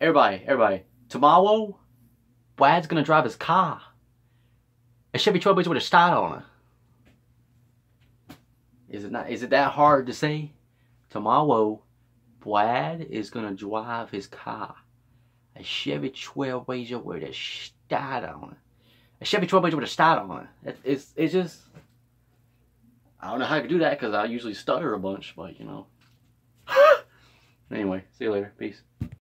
everybody, everybody. Tomorrow, Brad's gonna drive his car. A Chevy Trailblazer with a start on it. Is it not? Is it that hard to say? Tomorrow, Brad is gonna drive his car. A Chevy Trailblazer with a start on it. A Chevy Trailblazer with a start on it. it it's it's just. I don't know how I could do that because I usually stutter a bunch, but you know. anyway, see you later. Peace.